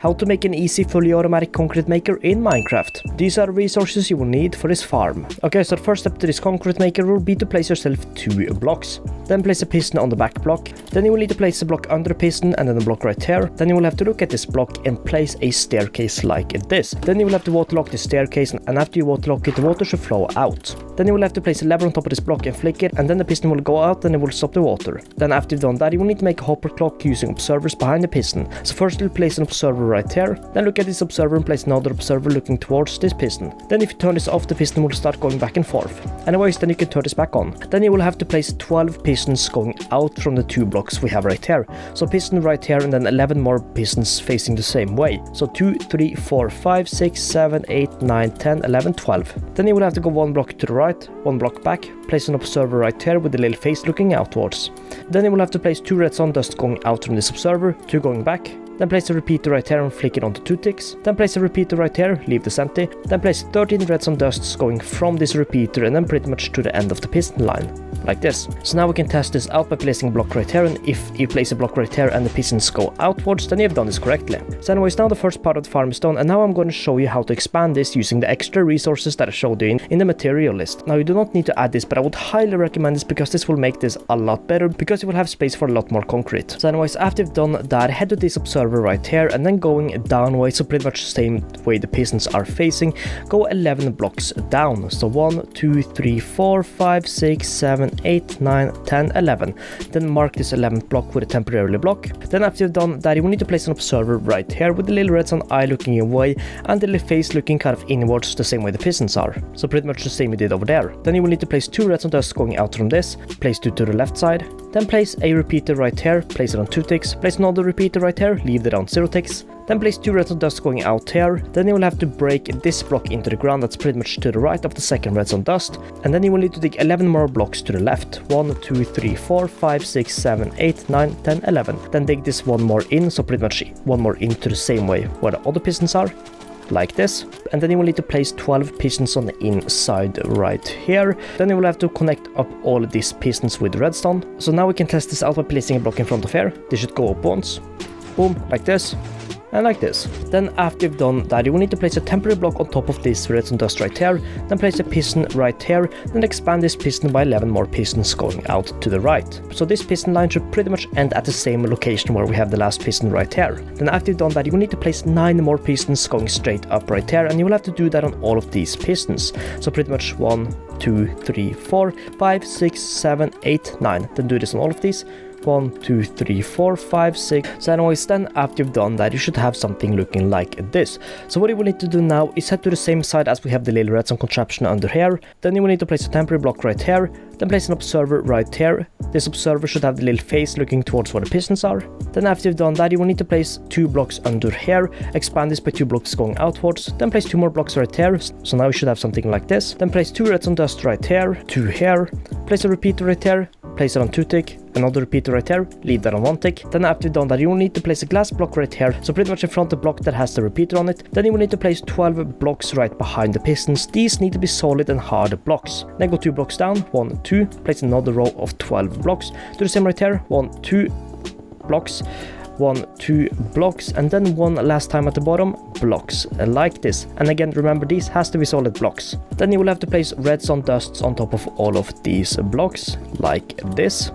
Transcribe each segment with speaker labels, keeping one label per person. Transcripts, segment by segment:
Speaker 1: How to make an easy fully automatic concrete maker in Minecraft. These are resources you will need for this farm. Okay, so the first step to this concrete maker will be to place yourself two blocks. Then place a piston on the back block. Then you will need to place a block under the piston and then a block right here. Then you will have to look at this block and place a staircase like this. Then you will have to waterlog the staircase and after you waterlog it, the water should flow out. Then you will have to place a lever on top of this block and flick it and then the piston will go out and it will stop the water. Then after you've done that, you will need to make a hopper clock using observers behind the piston. So first you'll place an observer right here, then look at this observer and place another observer looking towards this piston. Then if you turn this off, the piston will start going back and forth. Anyways, then you can turn this back on. Then you will have to place 12 pistons going out from the two blocks we have right here. So piston right here and then 11 more pistons facing the same way. So 2, 3, 4, 5, 6, 7, 8, 9, 10, 11, 12. Then you will have to go one block to the right, one block back, place an observer right here with the little face looking outwards. Then you will have to place two redstone dust going out from this observer, two going back, then place a repeater right here and flick it onto two ticks. Then place a repeater right here, leave this empty. Then place 13 redstone dusts going from this repeater and then pretty much to the end of the piston line. Like this. So now we can test this out by placing block right here and if you place a block right here and the pistons go outwards then you've done this correctly. So anyways now the first part of the farm is done and now I'm going to show you how to expand this using the extra resources that I showed you in, in the material list. Now you do not need to add this but I would highly recommend this because this will make this a lot better because you will have space for a lot more concrete. So anyways after you've done that head to this observer right here and then going downwards so pretty much the same way the pistons are facing. Go 11 blocks down. So 1 2 3 4 5 6 7 8 9 10 11 then mark this 11th block with a temporarily block. Then after you've done that you will need to place an observer right here with the little redstone eye looking your way and the little face looking kind of inwards the same way the pistons are. So pretty much the same you did over there. Then you will need to place two redstone dust going out from this. Place two to the left side then place a repeater right here place it on two ticks place another repeater right here leave it on 0 ticks. Then place two redstone dust going out here. Then you will have to break this block into the ground that's pretty much to the right of the second redstone dust. And then you will need to dig 11 more blocks to the left. 1, 2, 3, 4, 5, 6, 7, 8, 9, 10, 11. Then dig this one more in, so pretty much one more into the same way where the other pistons are like this. And then you will need to place 12 pistons on the inside right here. Then you will have to connect up all these pistons with redstone. So now we can test this out by placing a block in front of here. This should go up once boom, like this, and like this. Then after you've done that, you will need to place a temporary block on top of this redstone dust right here, then place a piston right here, then expand this piston by 11 more pistons going out to the right. So this piston line should pretty much end at the same location where we have the last piston right here. Then after you've done that, you will need to place 9 more pistons going straight up right here, and you will have to do that on all of these pistons. So pretty much 1, 2, 3, 4, 5, 6, 7, 8, 9. Then do this on all of these one, two, three, four, five, six. So anyways, then after you've done that, you should have something looking like this. So what you will need to do now is head to the same side as we have the little redstone contraption under here. Then you will need to place a temporary block right here. Then place an observer right here. This observer should have the little face looking towards where the pistons are. Then after you've done that, you will need to place two blocks under here. Expand this by two blocks going outwards. Then place two more blocks right here. So now you should have something like this. Then place two redstone dust right here, two here. Place a repeater right here place it on 2 tick, another repeater right here, leave that on 1 tick. Then after you've done that, you will need to place a glass block right here, so pretty much in front of the block that has the repeater on it. Then you will need to place 12 blocks right behind the pistons. These need to be solid and hard blocks. Then go 2 blocks down, 1, 2, place another row of 12 blocks. Do the same right here, 1, 2 blocks one, two blocks, and then one last time at the bottom, blocks, like this. And again, remember, these has to be solid blocks. Then you will have to place redstone dusts on top of all of these blocks, like this.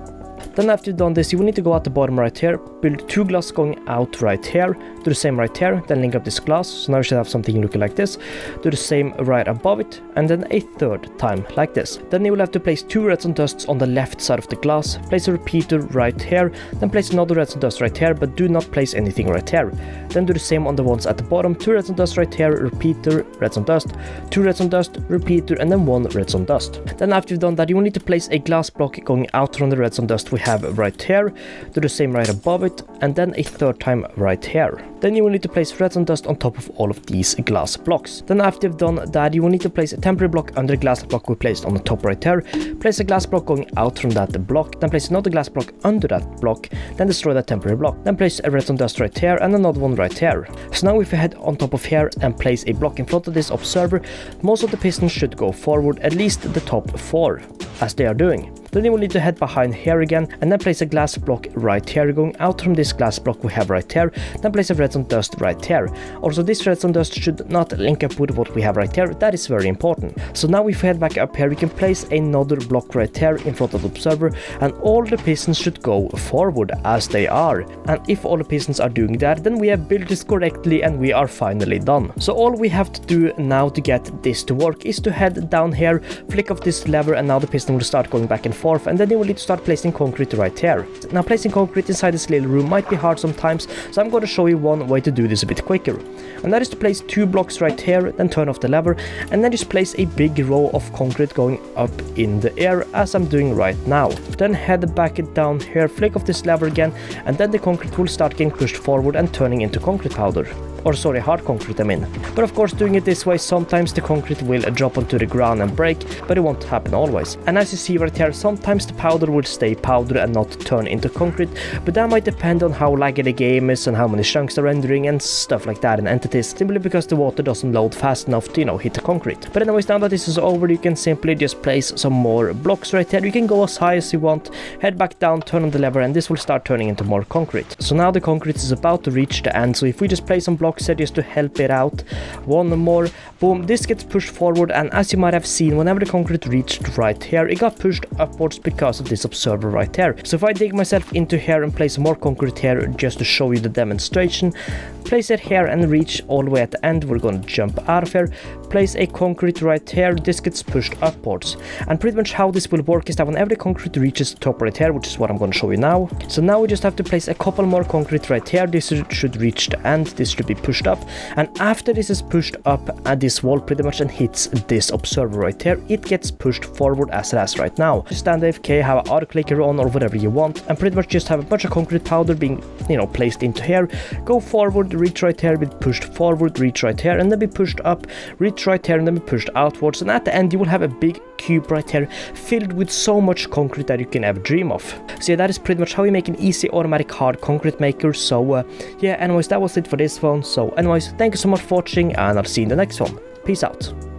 Speaker 1: Then after you've done this, you will need to go at the bottom right here, build two glass going out right here, do the same right here, then link up this glass, so now you should have something looking like this, do the same right above it, and then a third time, like this. Then you will have to place two redstone dusts on the left side of the glass, place a repeater right here, then place another redstone dust right here, but do not place anything right here. Then do the same on the ones at the bottom, two redstone dust right here, repeater, redstone dust, two redstone dust, repeater, and then one redstone dust. Then after you've done that, you will need to place a glass block going out from the redstone dust we have right here, do the same right above it, and then a third time right here. Then you will need to place redstone dust on top of all of these glass blocks. Then after you've done that, you will need to place a temporary block under the glass block we placed on the top right here, place a glass block going out from that block, then place another glass block under that block, then destroy that temporary block, then place a redstone dust right here and another one right here. So now if we head on top of here and place a block in front of this observer, most of the pistons should go forward, at least the top four, as they are doing. Then you will need to head behind here again and then place a glass block right here. Going out from this glass block we have right here. Then place a redstone dust right here. Also this redstone dust should not link up with what we have right here. That is very important. So now if we head back up here we can place another block right here in front of the observer and all the pistons should go forward as they are. And if all the pistons are doing that then we have built this correctly and we are finally done. So all we have to do now to get this to work is to head down here, flick off this lever and now the piston will start going back and forth and then you will need to start placing concrete right here. Now placing concrete inside this little room might be hard sometimes so I'm going to show you one way to do this a bit quicker. And that is to place two blocks right here, then turn off the lever and then just place a big row of concrete going up in the air as I'm doing right now. Then head back down here, flick off this lever again and then the concrete will start getting pushed forward and turning into concrete powder or sorry, hard concrete I mean. But of course doing it this way, sometimes the concrete will drop onto the ground and break, but it won't happen always. And as you see right here, sometimes the powder will stay powder and not turn into concrete, but that might depend on how laggy the game is and how many chunks are rendering and stuff like that in entities, simply because the water doesn't load fast enough to, you know, hit the concrete. But anyways, now that this is over, you can simply just place some more blocks right here. You can go as high as you want, head back down, turn on the lever, and this will start turning into more concrete. So now the concrete is about to reach the end, so if we just place some blocks here just to help it out, one more, boom, this gets pushed forward, and as you might have seen, whenever the concrete reached right here, it got pushed upwards because of this observer right here. So if I dig myself into here and place more concrete here just to show you the demonstration, place it here and reach all the way at the end, we're gonna jump out of here, place a concrete right here, this gets pushed upwards. And pretty much how this will work is that whenever the concrete reaches the top right here, which is what I'm gonna show you now, so now we just have to place a couple more concrete right here, this should reach the end, this should be pushed up, and after this is pushed up at this wall pretty much and hits this observer right here, it gets pushed forward as it has right now. Just stand AFK, have an auto clicker on or whatever you want, and pretty much just have a bunch of concrete powder being, you know, placed into here, go forward, reach right here, be pushed forward, reach right here, and then be pushed up, reach right here, and then be pushed outwards, and at the end you will have a big cube right here filled with so much concrete that you can ever dream of. So yeah, that is pretty much how you make an easy automatic hard concrete maker. So uh, yeah, anyways, that was it for this one. So anyways, thank you so much for watching and I'll see you in the next one. Peace out.